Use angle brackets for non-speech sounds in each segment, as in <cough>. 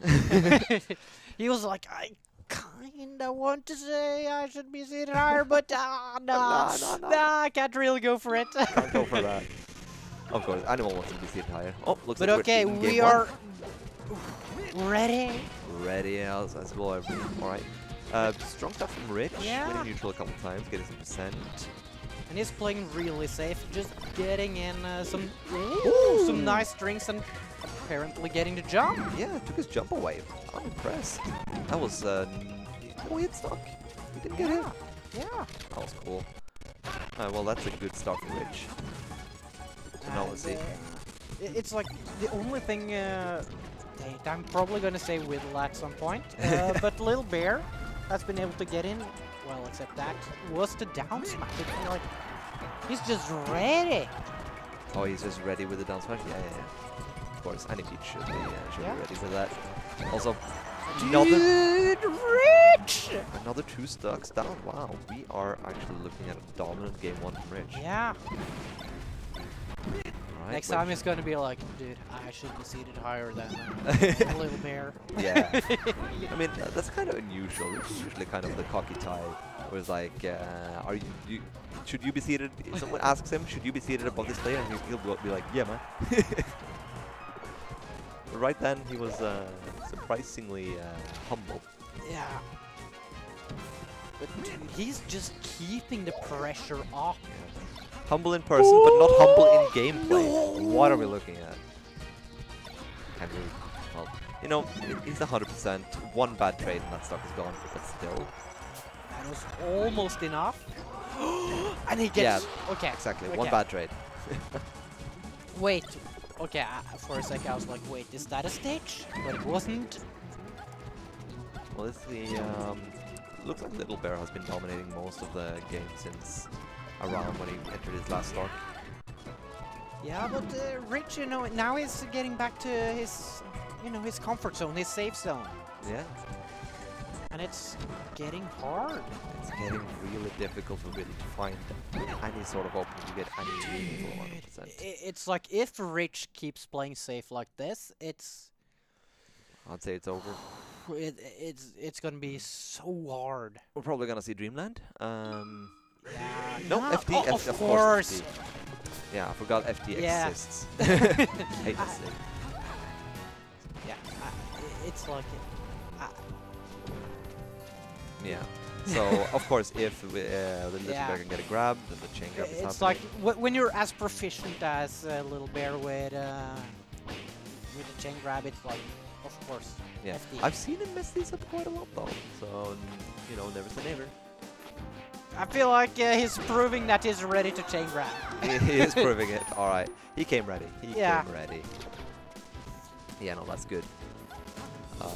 <laughs> he was like, I kinda want to say I should be seated higher, but uh, <laughs> no, Nah, nah, nah. nah, I can't really go for it. Can't go for <laughs> that. Of course, anyone wants to be seated higher. Oh, looks but like we're okay, game we are ready. ready as, as well. Alright. Uh, strong stuff from Rich, Yeah. winning neutral a couple times, getting some percent. And he's playing really safe, just getting in uh, some ooh, some nice drinks and apparently getting to jump. Yeah, took his jump away. I'm impressed. That was uh, oh, he hit stock. He didn't get hit. Yeah, yeah. That was cool. Uh, well, that's a good stock Rich. So now let's see. Uh, It's like the only thing uh, I'm probably gonna say Whittle at some point, uh, <laughs> but Little Bear has been able to get in. Well, except that was the down smash. It's like he's just ready. Oh, he's just ready with the down smash? Yeah, yeah, yeah. Course, any Peach should be, uh, should Yeah. be ready for that. Also, another, Dude, Rich! another two stocks down. Wow, we are actually looking at a dominant game one from Rich. Yeah. Alright, Next time he's gonna be like, dude, I should be seated higher than <laughs> uh, Little Bear. Yeah. <laughs> I mean, uh, that's kind of unusual. It's usually kind of the cocky type, where it's like, uh, are you, you, should you be seated? If someone asks him, should you be seated above this player? And he'll be like, yeah, man. <laughs> But right then, he was uh, surprisingly uh, humble. Yeah. But he's just keeping the pressure off. Humble in person, but not humble in gameplay. No. What are we looking at? Can we? Well, you know, he's 100%. One bad trade and that stock is gone, but still. That was almost enough. <gasps> and he gets. Okay. Exactly, okay. one bad trade. <laughs> Wait. Okay, uh, for a second I was like, wait, is that a stage? But it wasn't. Well, it's the um, looks like Little Bear has been dominating most of the game since around when he entered his last stock. Yeah, but uh, Rich, you know, now he's getting back to his, you know, his comfort zone, his safe zone. Yeah, And it's getting hard. it's getting really difficult for Whittle to find any sort of opening to get any meaningful Dude, 100%. It's like if Rich keeps playing safe like this, it's I'd say it's over. it, it's it's gonna be so hard. We're probably gonna see Dreamland. Um, Yeah. no, yeah, FD, o- F- of, course course. FD. Yeah, I forgot FD Yeah. exists. <laughs> Hate to <laughs> I- say. Yeah. I, it's like. I, Yeah. <laughs> So of course, if we, uh, the little Yeah. bear can get a grab, then the chain grab is it's happening. like wh- when you're as proficient as uh, Little Bear with uh, with the chain grab, it's like, of course. Yeah, FD. I've seen him mess these up quite a lot though. So you know, never say never. I feel like uh, he's proving that he's ready to chain grab. <laughs> he he is proving it. All right, he came ready. He Yeah. came ready. Yeah, no, that's good. Um,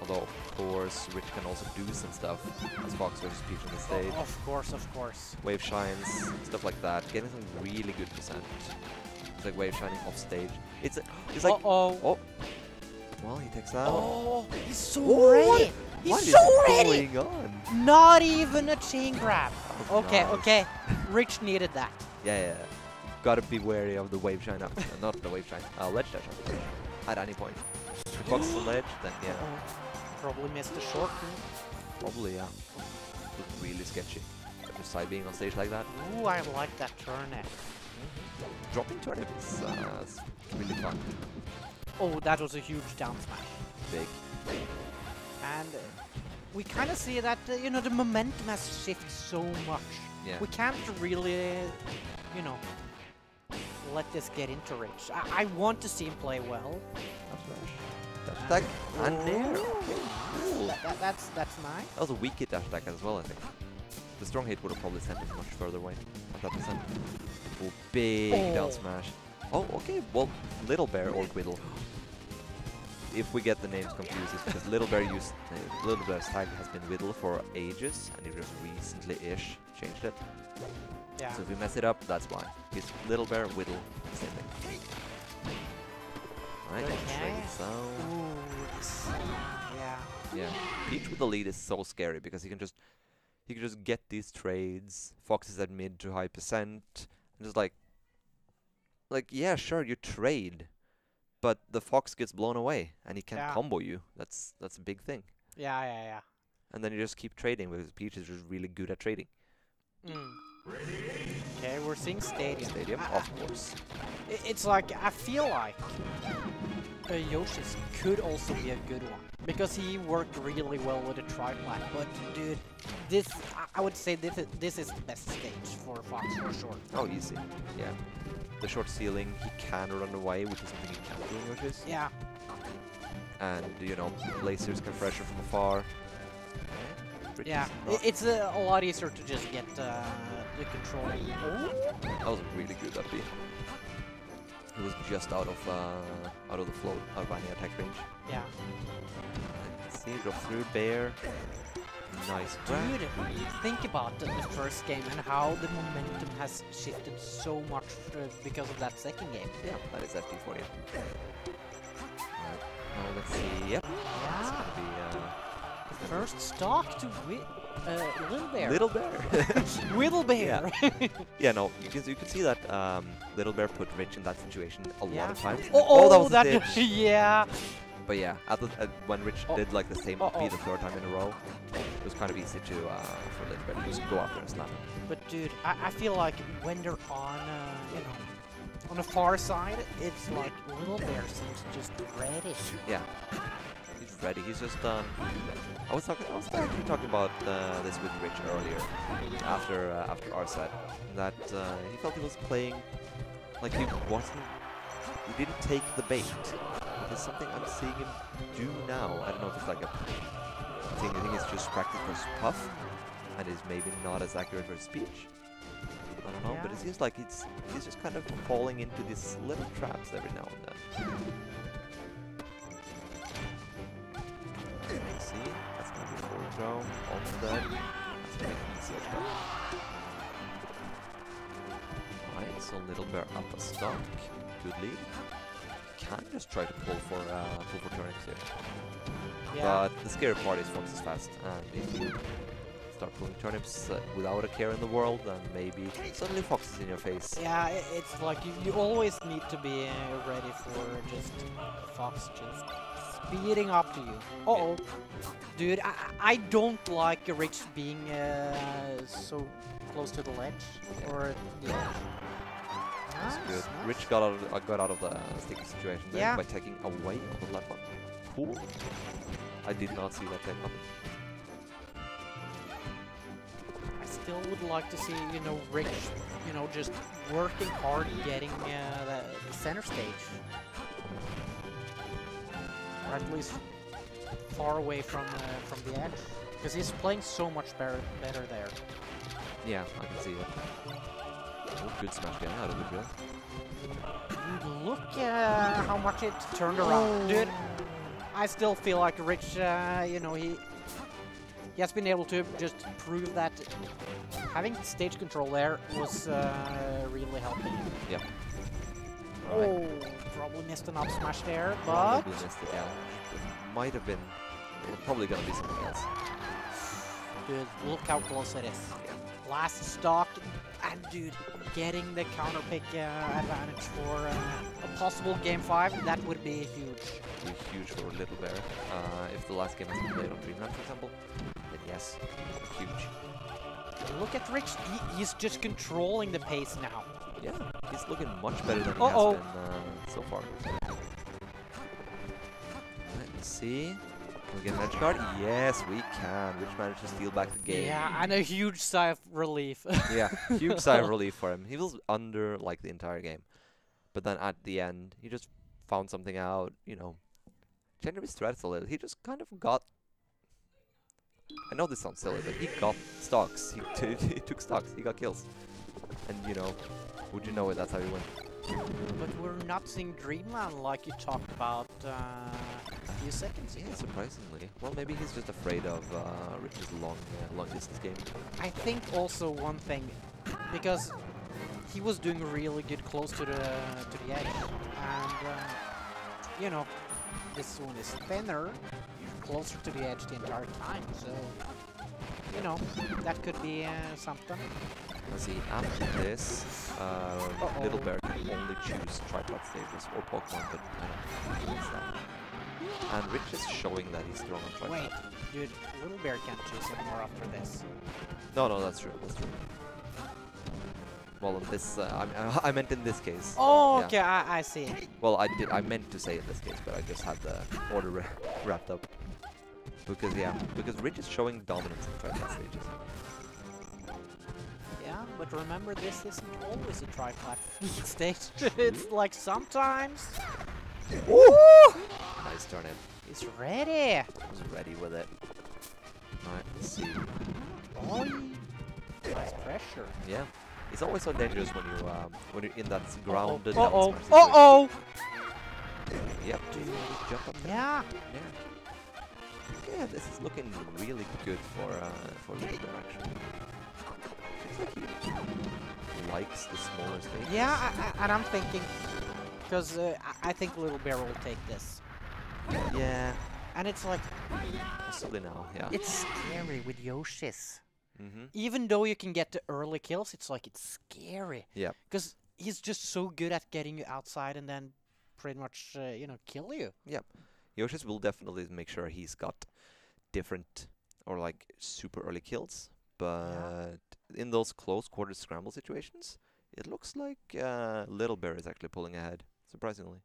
although of course, Rich can also do some stuff as Fox versus Peach on the stage. Of course, of course. Wave shines, stuff like that. Getting some really good percent. It's like wave shining off stage. It's a, it's like uh oh. oh. Well, he takes that. Oh, he's so Oh, ready. He's What is so ready. going on? Not even a chain grab. Oh, Okay, nice. okay. Rich needed that. Yeah, yeah. Gotta be wary of the wave shine up. uh, not the wave shine. Uh, ledge dash up. At any point. If Fox the ledge, then yeah, Uh-oh. Probably missed the short. probably yeah. Looks really sketchy. Just side being on stage like that. Ooh, I like that turn there. Dropping turnip is uh, really fun. Oh, that was a huge down smash. Big. And uh, we kind of see that, uh, you know, the momentum has shifted so much. Yeah. We can't really, you know, let this get into Rich. I, I want to see him play well. Up smash. Dash attack. And there. Okay. That, that- that's, that's nice. That was a weak hit dash attack as well, I think. The strong hit would have probably sent him much further away at that percent. Oh, big down Oh. smash. Oh, okay. Well, Little Bear or Whittle. If we get the names confused, it's because Little Bear used uh, Little Bear's tag has been Whittle for ages, and he just recently-ish changed it. Yeah. So if we mess it up, that's why. It's Little Bear, Whittle, same thing. Right, Okay. Ooh, yeah. Yeah, Peach with the lead is so scary because he can just he can just get these trades. Fox is at mid to high percent, and just like like yeah, sure you trade, but the fox gets blown away and he can Yeah. combo you. That's that's a big thing. Yeah, yeah, yeah. And then you just keep trading because Peach is just really good at trading. Mm. Okay, we're seeing Stadium. Stadium, of course. It's like I feel like uh, Yoshi's could also be a good one because he worked really well with the triplat. But dude, this I- would say this is, this is the best stage for Fox for sure. Oh, easy. Yeah. The short ceiling, he can run away, which is something you can't do in Yoshi's. Yeah, And, you know, lasers can pressure from afar. Which yeah. It's uh, a lot easier to just get uh, the control. Oh, That was really good, that beat. It was just out of uh, out of the float, out of any attack range. yeah. See, drop through bear. Nice grab. Dude, think about the, the first game and how the momentum has shifted so much because of that second game. Yeah, that is FD for you. Right. Now let's see. Yep. It's Yeah. gonna be uh, First stock to wi uh, Little Bear. Little Bear. <laughs> Little Bear. yeah, no, you can you can see that um, Little Bear put Rich in that situation a lot of times. oh, oh, that oh, was that, ditch. <laughs> yeah. But yeah, at the, at when Rich Oh. did like the same Uh-oh. beat the third time in a row, it was kind of easy to uh, for Little Bear to just go after and slam him. But dude, I, I feel like when they're on, uh, you know, on the far side, it's like Little Bear seems just ready. Yeah, he's ready. He's just um. I was talking. I was actually talking about uh, this with Rich earlier, after uh, after our set, that uh, he felt he was playing like he wasn't. He didn't take the bait. It's something I'm seeing him do now. I don't know if it's like a thing. I think it's just practice versus puff, and is maybe not as accurate for Peach. I don't know, but it seems like it's he's just kind of falling into these little traps every now and then. Guard. Alright, so Little Bear up a stock. Good lead. Can just try to pull for uh, pull for turnips here. Yeah. But the scary part is Fox is fast, and if you start pulling turnips uh, without a care in the world, then maybe suddenly Fox is in your face. Yeah, i it's like you, you always need to be uh, ready for just Fox just speeding up to you. Uh oh. Dude, I, I don't like Rich being uh, so close to the ledge. Yeah. Or the edge. That's Nice, good. nice. Rich got out of uh, got out of the sticky situation there Yeah. by taking away on the left one. Cool. I did not see that coming. I still would like to see, you know, Rich, you know, just working hard getting uh, the center stage. Or at least far away from uh, from the edge. Because he's playing so much better, better there. Yeah, I can see it. Oh, good smash getting out of the drill. Dude, look uh, how much it turned around. Dude, I still feel like Rich, uh, you know, he he has been able to just prove that having stage control there was uh, really helping him. Yep. Oh, probably missed an up smash there, but Probably missed it, yeah. It might have been. Probably gonna be something else. dude, look how close it is. Last stock, and dude, getting the counter pick uh, advantage for uh, a possible game five, that would be huge. Be huge for Little Bear. Uh, if the last game has been played on Dreamland, for example, then yes, huge. Look at Rich, he, he's just controlling the pace now. Yeah, he's looking much better than he Uh-oh. has been uh, so far. Let's see. Can we get an edge guard? Yes, we can. Rich managed to steal back the game. Yeah, and a huge sigh of relief. <laughs> yeah, huge sigh of relief for him. He was under like the entire game, but then at the end, he just found something out. You know, changed his threats a little. He just kind of got. I know this sounds silly, but he got stocks. He, he <laughs> took stocks. He got kills, and you know, would you know it? That's how he went. but we're not seeing Dreamland like you talked about uh, a few seconds ago. Yeah, surprisingly. Well, maybe he's just afraid of uh, Rich's long, uh, long distance game. I think also one thing, because he was doing really good close to the to the edge, and uh, you know, this one is thinner, closer to the edge the entire time. So you know, that could be uh, something. Let's see. After this, uh. Little Bear can only choose tripod stages or Pokemon, but I don't know. That. And Rich is showing that he's strong on tripod. Wait, dude, Little Bear can't choose anymore after this. No, no, that's true. That's true. Well, in this, uh, I, I meant in this case. Oh, Yeah. okay, I, I see. Well, I did. I meant to say in this case, but I just had the order wrapped up. Because yeah, because Rich is showing dominance in tripod stages. But remember, this isn't always a tripod <laughs> stage. it's like sometimes Nice turn in. it's ready. Was ready with it. Alright, let's see. Oh, nice pressure. Yeah. It's always so dangerous when you um, when you're in that grounded Uh oh. down smash Uh oh. Yep. Do you jump up there? Yeah. Yeah. Yeah, this is looking really good for uh, for Little Bear likes the smaller stages. Yeah, I, I, and I'm thinking, because uh, I, I think Little Bear will take this, Yeah. and it's like Possibly now. Yeah. it's scary with Yoshi's. mm-hmm. Even though you can get the early kills, it's like it's scary. Yep. Because he's just so good at getting you outside and then pretty much uh, you know kill you. Yep. Yoshi's will definitely make sure he's got different or like super early kills, but in those close quarter scramble situations, it looks like uh, Little Bear is actually pulling ahead, surprisingly.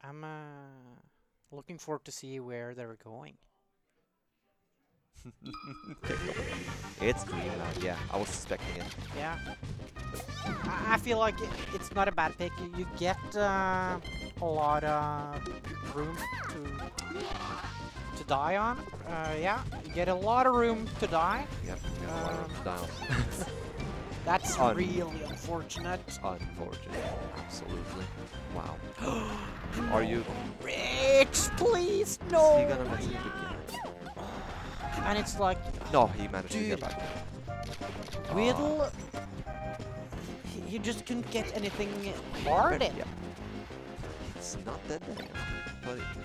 I'm uh, looking forward to see where they're going. <laughs> it's Dreamland, yeah, I was suspecting it. Yeah. I, I feel like it's not a bad pick. You, you get uh, a lot of room to die on. Uh, yeah, you get a lot of room to die. Yep, got a lot of Um, down. That's Un- really unfortunate. Unfortunate, absolutely. Wow. <gasps> Are you? Rich, please, Is he no! gonna mess it again? And it's like, No, he managed to get back. Ah, Whittle, he, he just couldn't get anything hard in. Yeah. It's not that bad,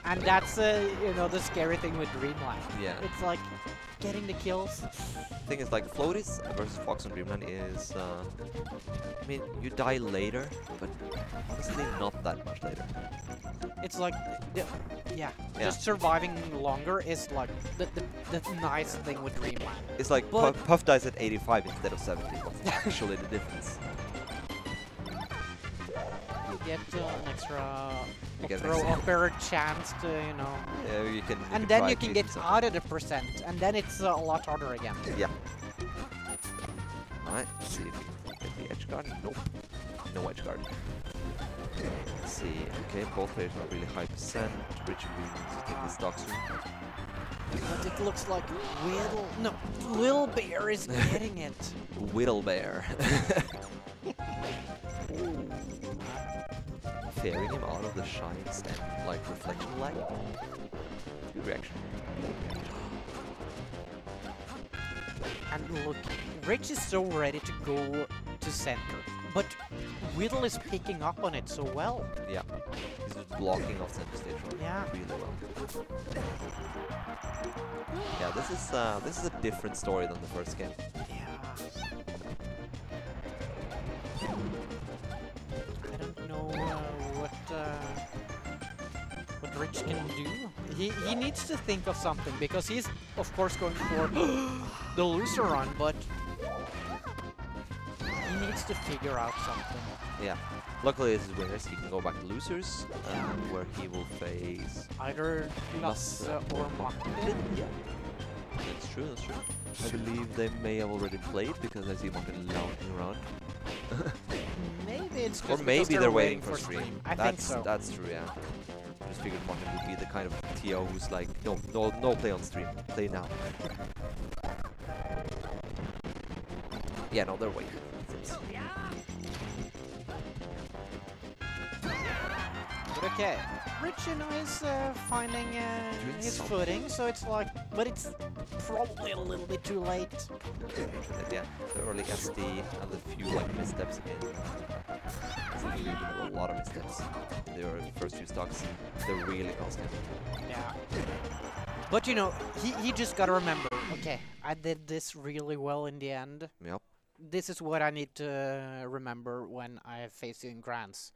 And that's, uh, you know, the scary thing with Dreamland. yeah. It's like getting the kills. thing is like Floaties versus Fox on Dreamland is uh, I mean you die later, but honestly not that much later. It's like, yeah, Yeah. just surviving longer is like the, the, the nice thing with Dreamland. It's like Puff, Puff dies at 85 instead of 70. What's actually the difference? <laughs> You get uh, an extra You an throw upper chance to, you know, Yeah, you can. You and can then you can get out of the percent, and then it's uh, a lot harder again. Yeah. Alright, see if we can get the edge guard. Nope. No edge guard. Let's see. Okay, both players are really high percent. Really needs to take this stock soon. But it looks like Whittle, no, Lil Bear is <laughs> getting it. Whittle Bear. <laughs> Ferrying him out of the shine stand, like reflection light. Good reaction. And look, Rich is so ready to go to center, but Whittle is picking up on it so well. Yeah. He's just blocking off center stage right Yeah. really well. Yeah, this is uh, this is a different story than the first game. Can do. He he needs to think of something because he's of course going for <gasps> the loser run, but he needs to figure out something. Yeah. Luckily, this is winners. He can go back to losers, um, where he will face. Either Lasse or Martin. Yeah. That's true. That's true. I believe they may have already played because I see Martin lounging around. <laughs> Maybe it's Or maybe they're, waiting for stream. stream. I that's, think so. That's true, yeah. I just figured Martin would be the kind of TO who's like, no, no, no play on stream. Play now. yeah, no, they're. Seems. But okay. Rich, you know, is uh, finding uh, his something. footing, so it's like, but it's probably a little bit too late. <laughs> Yeah, the early SD and the few like missteps in. It's like, you know, a lot of missteps. in The first few stocks, they're really costly. Yeah. But you know, he, he just gotta remember, okay, I did this really well in the end. Yep. this is what I need to remember when I face you in Grands.